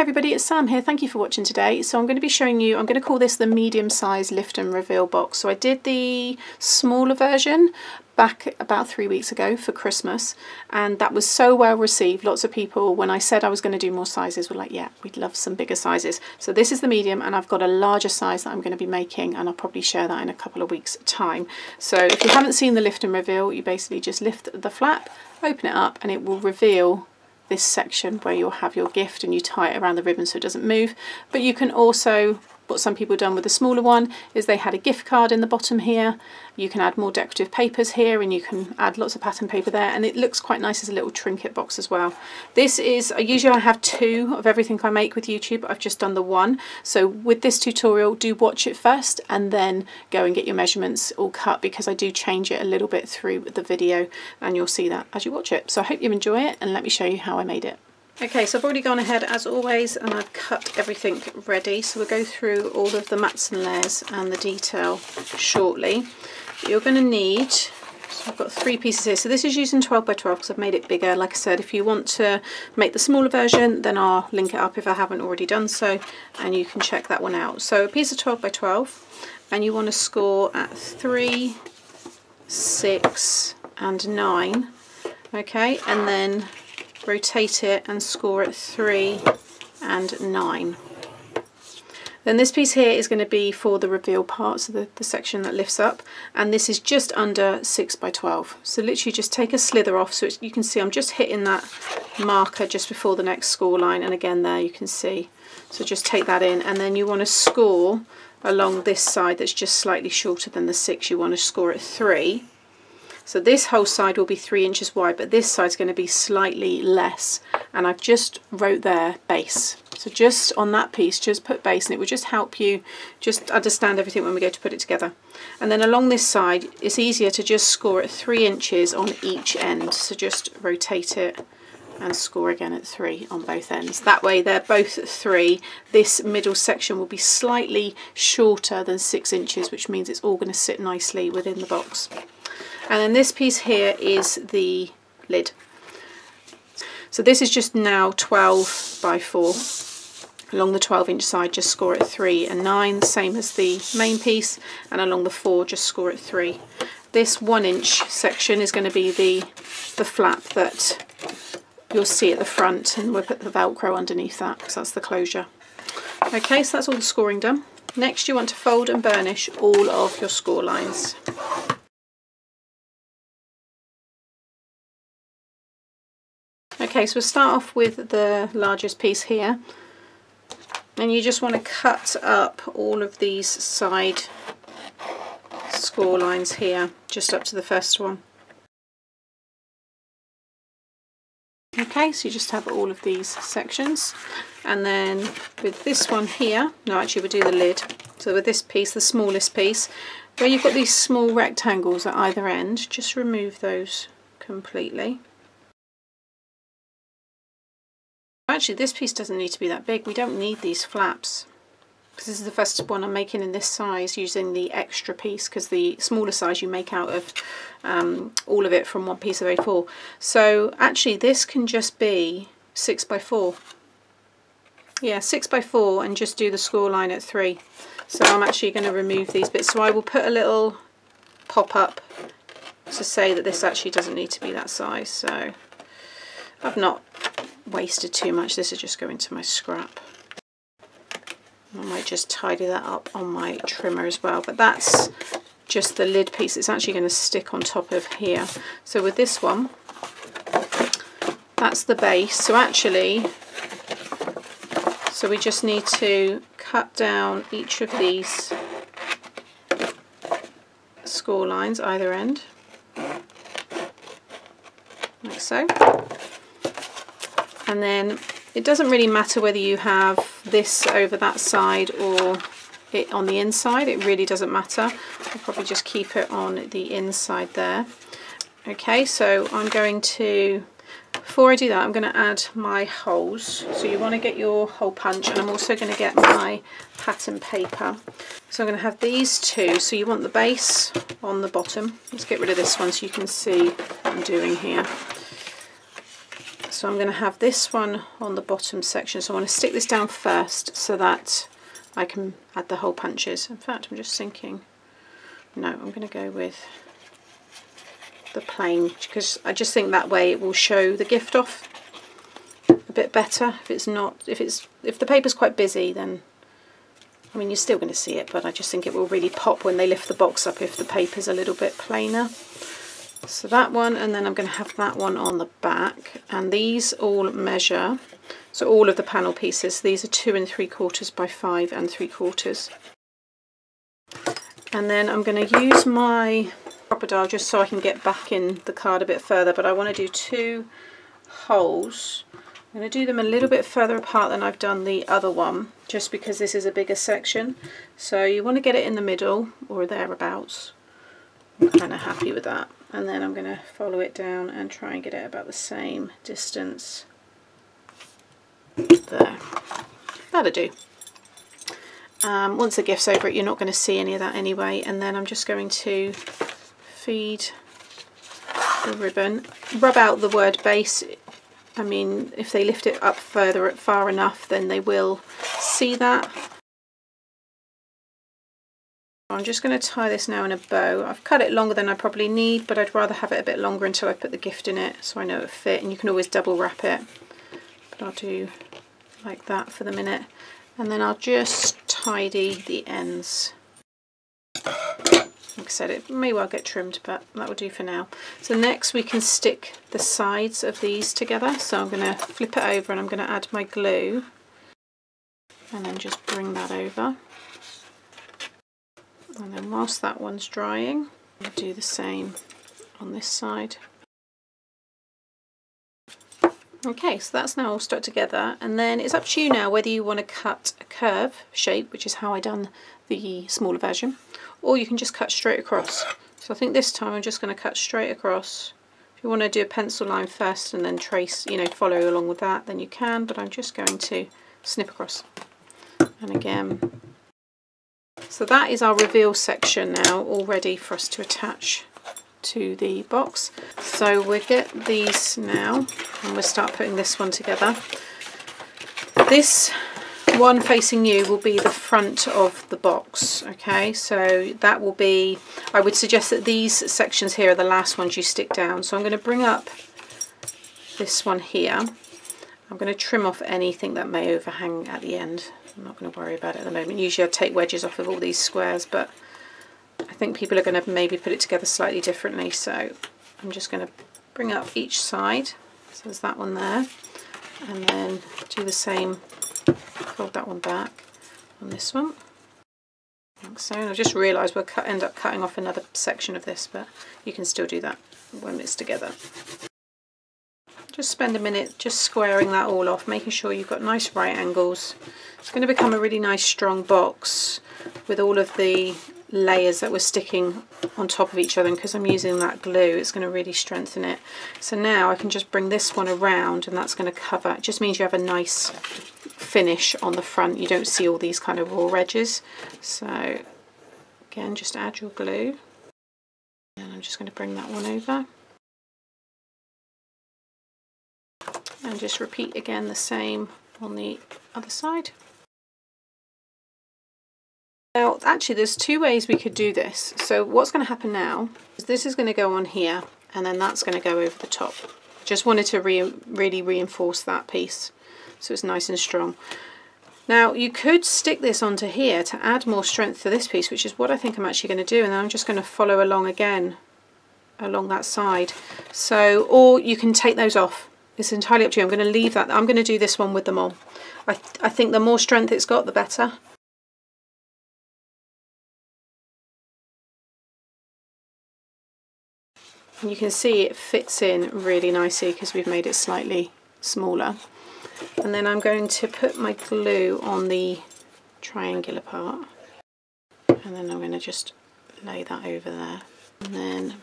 Hi everybody, it's Sam here. Thank you for watching today. So I'm going to be showing you, I'm going to call this the medium size lift and reveal box. So I did the smaller version back about three weeks ago for Christmas and that was so well received. Lots of people, when I said I was going to do more sizes, were like, yeah, we'd love some bigger sizes. So this is the medium and I've got a larger size that I'm going to be making and I'll probably share that in a couple of weeks time. So if you haven't seen the lift and reveal, you basically just lift the flap, open it up and it will reveal this section where you'll have your gift and you tie it around the ribbon so it doesn't move. But you can also, what some people done with the smaller one is they had a gift card in the bottom here. You can add more decorative papers here and you can add lots of pattern paper there and it looks quite nice as a little trinket box as well. This is, usually I have two of everything I make with YouTube, I've just done the one. So with this tutorial, do watch it first and then go and get your measurements all cut because I do change it a little bit through the video and you'll see that as you watch it. So I hope you enjoy it and let me show you how I made it. Okay, so I've already gone ahead as always and I've cut everything ready. So we'll go through all of the mats and layers and the detail shortly. You're going to need, so I've got three pieces here. So this is using 12 by 12 because I've made it bigger. Like I said, if you want to make the smaller version, then I'll link it up if I haven't already done so and you can check that one out. So a piece of 12 by 12 and you want to score at 3, 6 and 9. Okay, and then rotate it and score at 3 and 9. Then this piece here is going to be for the reveal part, so the, the section that lifts up, and this is just under 6 by 12. So literally just take a slither off, so you can see I'm just hitting that marker just before the next score line, and again there you can see. So just take that in, and then you want to score along this side that's just slightly shorter than the 6, you want to score at 3, so this whole side will be three inches wide, but this side's going to be slightly less. And I've just wrote there base. So just on that piece, just put base and it will just help you just understand everything when we go to put it together. And then along this side, it's easier to just score at three inches on each end. So just rotate it and score again at three on both ends. That way they're both three. This middle section will be slightly shorter than six inches, which means it's all going to sit nicely within the box. And then this piece here is the lid. So this is just now 12 by 4. Along the 12 inch side just score at 3 and 9, same as the main piece, and along the 4 just score at 3. This 1 inch section is going to be the, the flap that you'll see at the front and we'll put the velcro underneath that because that's the closure. Okay, so that's all the scoring done. Next you want to fold and burnish all of your score lines. Okay, so we'll start off with the largest piece here. And you just want to cut up all of these side score lines here, just up to the first one. Okay, so you just have all of these sections. And then with this one here, no actually we'll do the lid. So with this piece, the smallest piece, where you've got these small rectangles at either end, just remove those completely. Actually, this piece doesn't need to be that big. We don't need these flaps. Because this is the first one I'm making in this size using the extra piece because the smaller size you make out of um, all of it from one piece of A4. So actually this can just be 6 by 4 Yeah, 6 by 4 and just do the score line at 3. So I'm actually going to remove these bits. So I will put a little pop-up to say that this actually doesn't need to be that size. So I've not wasted too much. This is just going to my scrap. I might just tidy that up on my trimmer as well. But that's just the lid piece. It's actually going to stick on top of here. So with this one, that's the base. So actually, so we just need to cut down each of these score lines either end like so and then it doesn't really matter whether you have this over that side or it on the inside it really doesn't matter. I'll probably just keep it on the inside there. Okay so I'm going to before I do that I'm going to add my holes. So you want to get your hole punch and I'm also going to get my pattern paper. So I'm going to have these two. So you want the base on the bottom. Let's get rid of this one so you can see what I'm doing here So I'm going to have this one on the bottom section. So I want to stick this down first so that I can add the hole punches. In fact, I'm just thinking, no, I'm going to go with the plain because I just think that way it will show the gift off a bit better. If it's not, if it's, if the paper's quite busy, then I mean, you're still going to see it, but I just think it will really pop when they lift the box up if the paper's a little bit plainer. So that one, and then I'm going to have that one on the back. And these all measure, so all of the panel pieces, these are two and three quarters by five and three quarters. And then I'm going to use my Crop-A-Dile just so I can get back in the card a bit further, but I want to do two holes. I'm going to do them a little bit further apart than I've done the other one, just because this is a bigger section. So you want to get it in the middle or thereabouts. I'm kind of happy with that and then I'm going to follow it down and try and get it about the same distance there. That'll do. Um, once the gift's over it you're not going to see any of that anyway and then I'm just going to feed the ribbon. Rub out the word base. I mean if they lift it up further far enough then they will see that I'm just going to tie this now in a bow. I've cut it longer than I probably need, but I'd rather have it a bit longer until I put the gift in it so I know it fit. And you can always double wrap it. But I'll do like that for the minute. And then I'll just tidy the ends. Like I said, it may well get trimmed, but that will do for now. So next we can stick the sides of these together. So I'm going to flip it over and I'm going to add my glue. And then just bring that over and then whilst that one's drying I'll do the same on this side. Okay so that's now all stuck together. And then it's up to you now whether you want to cut a curve shape which is how I done the smaller version or you can just cut straight across. So I think this time I'm just going to cut straight across. If you want to do a pencil line first and then trace you know follow along with that then you can but I'm just going to snip across. And again so that is our reveal section now all ready for us to attach to the box. So we'll get these now and we'll start putting this one together. This one facing you will be the front of the box okay so that will be I would suggest that these sections here are the last ones you stick down so I'm going to bring up this one here I'm going to trim off anything that may overhang at the end I'm not going to worry about it at the moment. Usually I take wedges off of all these squares, but I think people are going to maybe put it together slightly differently. So I'm just going to bring up each side. So there's that one there. And then do the same, fold that one back on this one. Like so. And I just realised we'll cut, end up cutting off another section of this, but you can still do that when it's together. Just spend a minute just squaring that all off, making sure you've got nice right angles. It's going to become a really nice strong box with all of the layers that we're sticking on top of each other and because I'm using that glue it's going to really strengthen it. So now I can just bring this one around and that's going to cover, it just means you have a nice finish on the front. You don't see all these kind of raw edges. So again just add your glue and I'm just going to bring that one over. And just repeat again the same on the other side. Now actually there's two ways we could do this. So what's going to happen now is this is going to go on here and then that's going to go over the top. Just wanted to re really reinforce that piece so it's nice and strong. Now you could stick this onto here to add more strength to this piece which is what I think I'm actually going to do and then I'm just going to follow along again along that side. So or you can take those off it's entirely up to you. I'm going to leave that. I'm going to do this one with them all. I, th I think the more strength it's got, the better. And you can see it fits in really nicely because we've made it slightly smaller. And then I'm going to put my glue on the triangular part. And then I'm going to just lay that over there. And then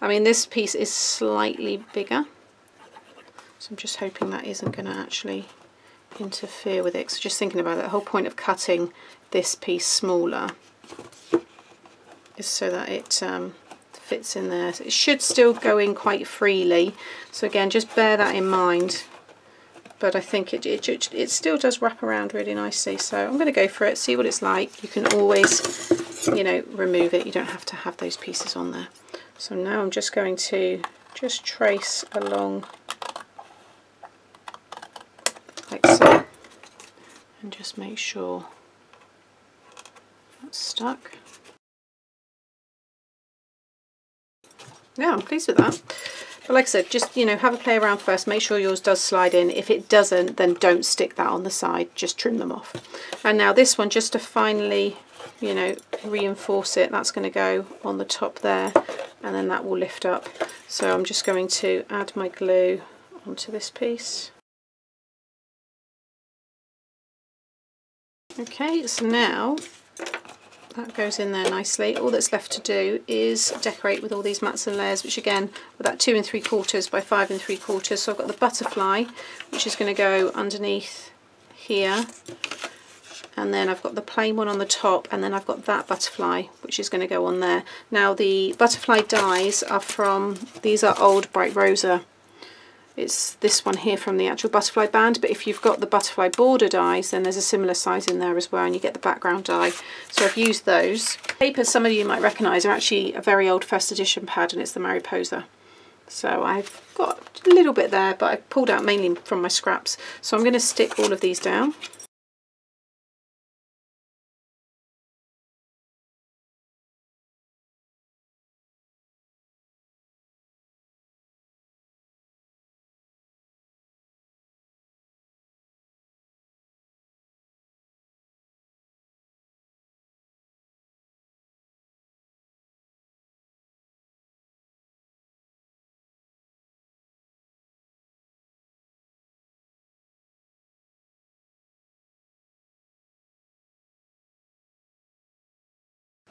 I mean this piece is slightly bigger so I'm just hoping that isn't going to actually interfere with it. So just thinking about it, the whole point of cutting this piece smaller is so that it um, fits in there. So it should still go in quite freely. So again, just bear that in mind. But I think it, it, it still does wrap around really nicely. So I'm going to go for it, see what it's like. You can always, you know, remove it. You don't have to have those pieces on there. So now I'm just going to just trace along like so and just make sure that's stuck. Yeah, I'm pleased with that. But like I said, just, you know, have a play around first. Make sure yours does slide in. If it doesn't, then don't stick that on the side. Just trim them off. And now this one, just to finally, you know, reinforce it, that's going to go on the top there. And then that will lift up. So I'm just going to add my glue onto this piece. Okay, so now that goes in there nicely. All that's left to do is decorate with all these mats and layers, which again, with that two and three quarters by five and three quarters. So I've got the butterfly, which is going to go underneath here. And then I've got the plain one on the top, and then I've got that butterfly, which is going to go on there. Now the butterfly dies are from, these are old Bright Rosa it's this one here from the actual butterfly band, but if you've got the butterfly border dies, then there's a similar size in there as well, and you get the background die. So I've used those. Papers some of you might recognise are actually a very old first edition pad, and it's the Mariposa. So I've got a little bit there, but I pulled out mainly from my scraps. So I'm going to stick all of these down.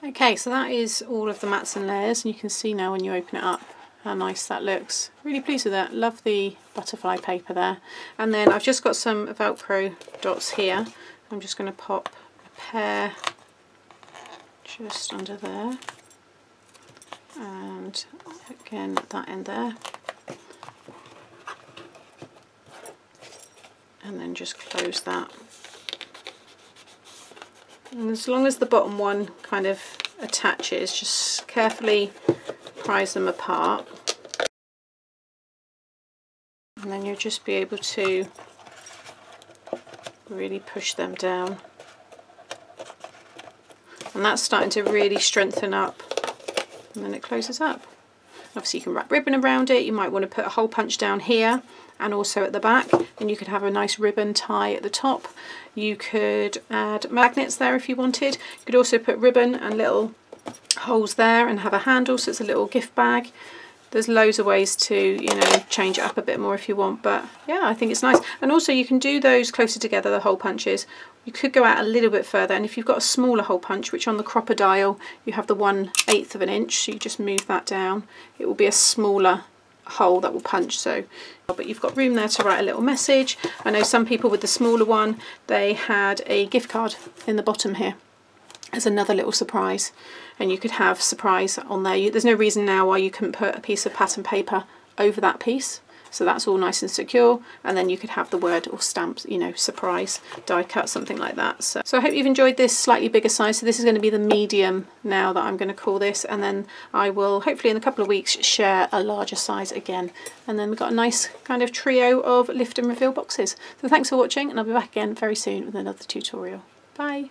Okay, so that is all of the mats and layers, and you can see now when you open it up how nice that looks. Really pleased with that. Love the butterfly paper there. And then I've just got some Velcro dots here. I'm just going to pop a pair just under there. And again at that end there. And then just close that and as long as the bottom one kind of attaches, just carefully prise them apart. And then you'll just be able to really push them down. And that's starting to really strengthen up. And then it closes up. Obviously you can wrap ribbon around it. You might want to put a hole punch down here and also at the back. And you could have a nice ribbon tie at the top. You could add magnets there if you wanted. You could also put ribbon and little holes there and have a handle so it's a little gift bag. There's loads of ways to you know change it up a bit more if you want but yeah I think it's nice. And also you can do those closer together the hole punches you could go out a little bit further and if you've got a smaller hole punch which on the Crop-A-Dile you have the one eighth of an inch so you just move that down. It will be a smaller hole that will punch so but you've got room there to write a little message. I know some people with the smaller one they had a gift card in the bottom here as another little surprise and you could have surprise on there. You, there's no reason now why you couldn't put a piece of pattern paper over that piece so that's all nice and secure. And then you could have the word or stamps you know surprise die cut something like that. So, so I hope you've enjoyed this slightly bigger size. So this is going to be the medium now that I'm going to call this. And then I will hopefully in a couple of weeks share a larger size again. And then we've got a nice kind of trio of lift and reveal boxes. So thanks for watching and I'll be back again very soon with another tutorial. Bye